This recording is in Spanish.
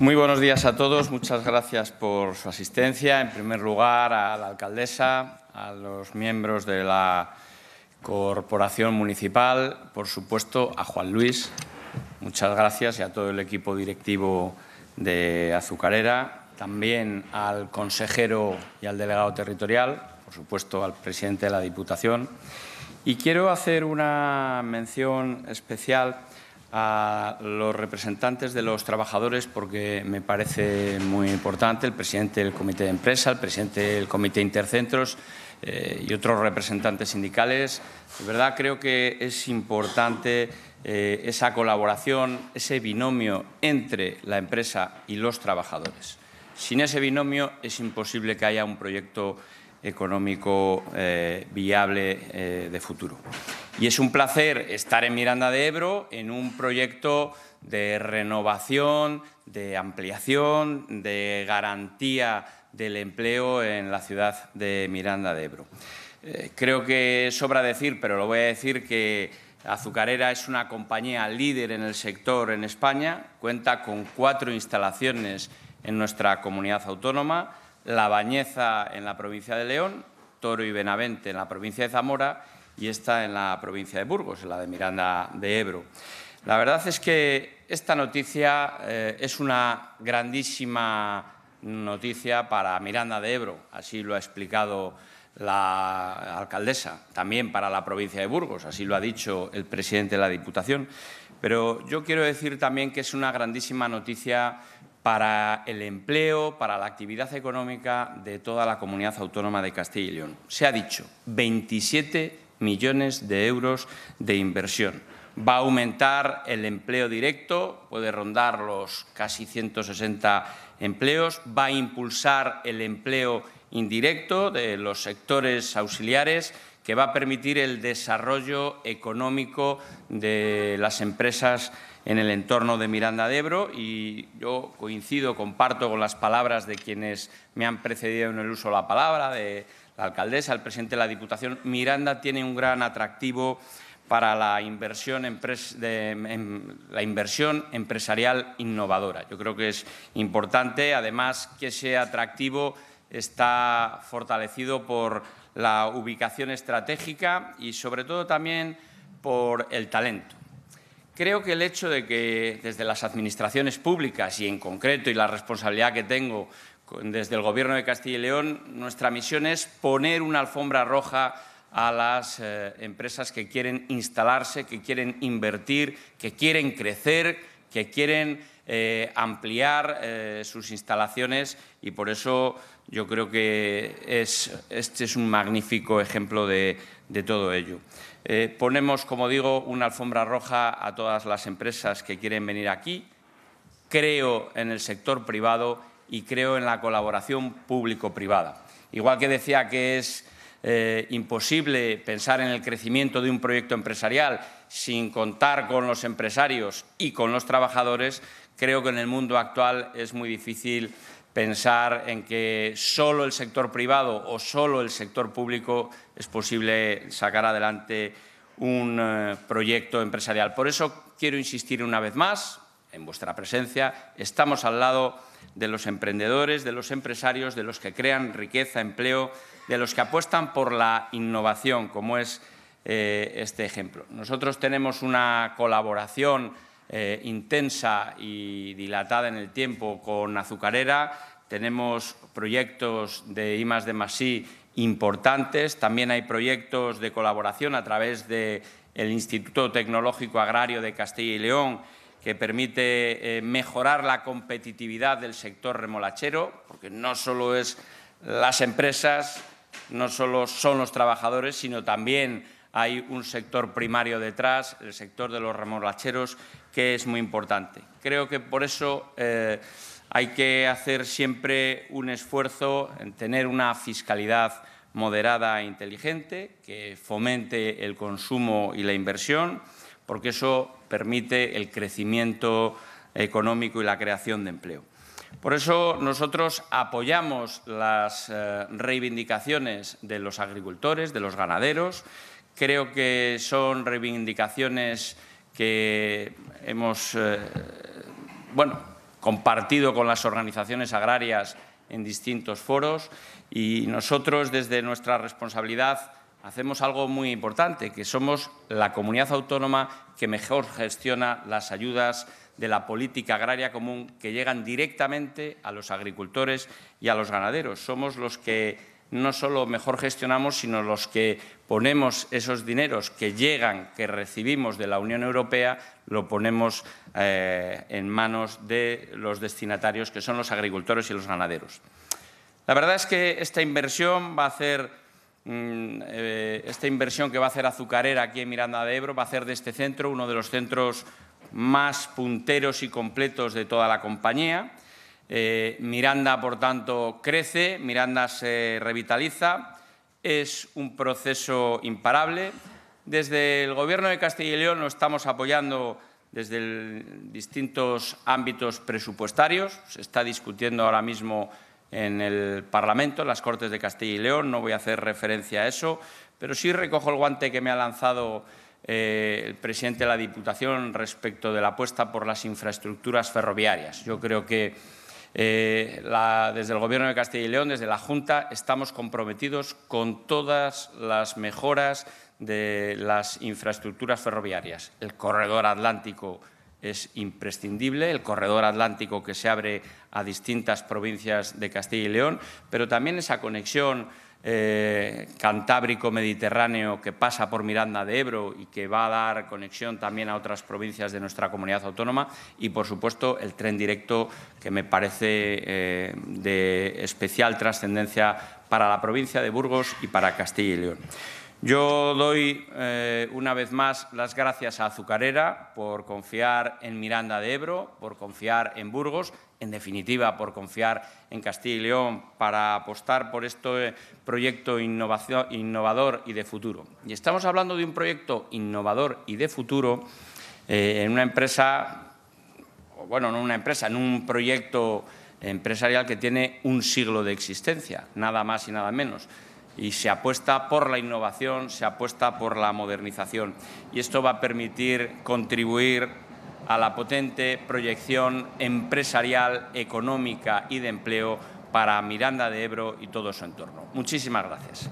Muy buenos días a todos. Muchas gracias por su asistencia. En primer lugar, a la alcaldesa, a los miembros de la Corporación Municipal, por supuesto, a Juan Luis. Muchas gracias y a todo el equipo directivo de Azucarera. También al consejero y al delegado territorial, por supuesto, al presidente de la Diputación. Y quiero hacer una mención especial a los representantes de los trabajadores porque me parece muy importante, el presidente del Comité de Empresa, el presidente del Comité Intercentros eh, y otros representantes sindicales. De verdad creo que es importante eh, esa colaboración, ese binomio entre la empresa y los trabajadores. Sin ese binomio es imposible que haya un proyecto económico eh, viable de futuro. Y es un placer estar en Miranda de Ebro en un proyecto de renovación, de ampliación, de garantía del empleo en la ciudad de Miranda de Ebro. Eh, creo que sobra decir, pero lo voy a decir, que Azucarera es una compañía líder en el sector en España, cuenta con cuatro instalaciones en nuestra comunidad autónoma, La Bañeza en la provincia de León, Toro y Benavente en la provincia de Zamora y esta en la provincia de Burgos, en la de Miranda de Ebro. La verdad es que esta noticia eh, es una grandísima noticia para Miranda de Ebro, así lo ha explicado la alcaldesa, también para la provincia de Burgos, así lo ha dicho el presidente de la Diputación. Pero yo quiero decir también que es una grandísima noticia para el empleo, para la actividad económica de toda la comunidad autónoma de Castilla y León. Se ha dicho 27 millones de euros de inversión. Va a aumentar el empleo directo, puede rondar los casi 160 empleos, va a impulsar el empleo indirecto de los sectores auxiliares, que va a permitir el desarrollo económico de las empresas en el entorno de Miranda de Ebro y yo coincido, comparto con las palabras de quienes me han precedido en el uso de la palabra, de la alcaldesa, el presidente de la Diputación, Miranda tiene un gran atractivo para la inversión, la inversión empresarial innovadora. Yo creo que es importante, además, que ese atractivo está fortalecido por la ubicación estratégica y, sobre todo, también por el talento. Creo que el hecho de que desde las administraciones públicas y, en concreto, y la responsabilidad que tengo desde el Gobierno de Castilla y León, nuestra misión es poner una alfombra roja a las eh, empresas que quieren instalarse, que quieren invertir, que quieren crecer, que quieren eh, ampliar eh, sus instalaciones y por eso yo creo que este es un magnífico ejemplo de, de todo ello. ponemos, como digo, una alfombra roja a todas las empresas que quieren venir aquí. Creo en el sector privado y creo en la colaboración público-privada. Igual que decía que es eh, imposible pensar en el crecimiento de un proyecto empresarial sin contar con los empresarios y con los trabajadores, creo que en el mundo actual es muy difícil pensar en que solo el sector privado o solo el sector público es posible sacar adelante un eh, proyecto empresarial. Por eso quiero insistir una vez más en vuestra presencia. Estamos al lado de los emprendedores, de los empresarios, de los que crean riqueza, empleo, de los que apuestan por la innovación, como es eh, este ejemplo. Nosotros tenemos una colaboración eh, intensa y dilatada en el tiempo con Azucarera, tenemos proyectos de I de importantes, también hay proyectos de colaboración a través del Instituto Tecnológico Agrario de Castilla y León que permite eh, mejorar la competitividad del sector remolachero, porque no solo es las empresas, no solo son los trabajadores, sino también hay un sector primario detrás, el sector de los remolacheros, que es muy importante. Creo que por eso eh, hay que hacer siempre un esfuerzo en tener una fiscalidad moderada e inteligente, que fomente el consumo y la inversión, porque eso permite el crecimiento económico y la creación de empleo. Por eso nosotros apoyamos las eh, reivindicaciones de los agricultores, de los ganaderos. Creo que son reivindicaciones que hemos, eh, bueno, compartido con las organizaciones agrarias en distintos foros y nosotros desde nuestra responsabilidad hacemos algo muy importante, que somos la comunidad autónoma que mejor gestiona las ayudas de la política agraria común que llegan directamente a los agricultores y a los ganaderos. Somos los que no solo mejor gestionamos, sino los que ponemos esos dineros que llegan, que recibimos de la Unión Europea, lo ponemos eh, en manos de los destinatarios, que son los agricultores y los ganaderos. La verdad es que esta inversión va a hacer esta inversión que va a hacer Azucarera aquí en Miranda de Ebro va a hacer de este centro uno de los centros más punteros y completos de toda la compañía. Eh, Miranda, por tanto, crece, Miranda se revitaliza, es un proceso imparable. Desde el Gobierno de Castilla y León lo estamos apoyando desde distintos ámbitos presupuestarios. Se está discutiendo ahora mismo en el Parlamento, en las Cortes de Castilla y León. No voy a hacer referencia a eso, pero sí recojo el guante que me ha lanzado eh, el presidente de la Diputación respecto de la apuesta por las infraestructuras ferroviarias. Yo creo que eh, desde el Gobierno de Castilla y León, desde la Junta, estamos comprometidos con todas las mejoras de las infraestructuras ferroviarias. El corredor atlántico es imprescindible, el corredor atlántico que se abre a distintas provincias de Castilla y León, pero también esa conexión eh, cantábrico-mediterráneo que pasa por Miranda de Ebro y que va a dar conexión también a otras provincias de nuestra comunidad autónoma y, por supuesto, el tren directo que me parece eh, de especial trascendencia para la provincia de Burgos y para Castilla y León. Yo doy eh, una vez más las gracias a Azucarera por confiar en Miranda de Ebro, por confiar en Burgos, en definitiva por confiar en Castilla y León para apostar por este proyecto innovador y de futuro. Y estamos hablando de un proyecto innovador y de futuro eh, en una empresa, bueno, no una empresa, en un proyecto empresarial que tiene un siglo de existencia, nada más y nada menos y se apuesta por la innovación, se apuesta por la modernización. Y esto va a permitir contribuir a la potente proyección empresarial, económica y de empleo para Miranda de Ebro y todo su entorno. Muchísimas gracias.